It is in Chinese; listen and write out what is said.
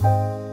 嗯。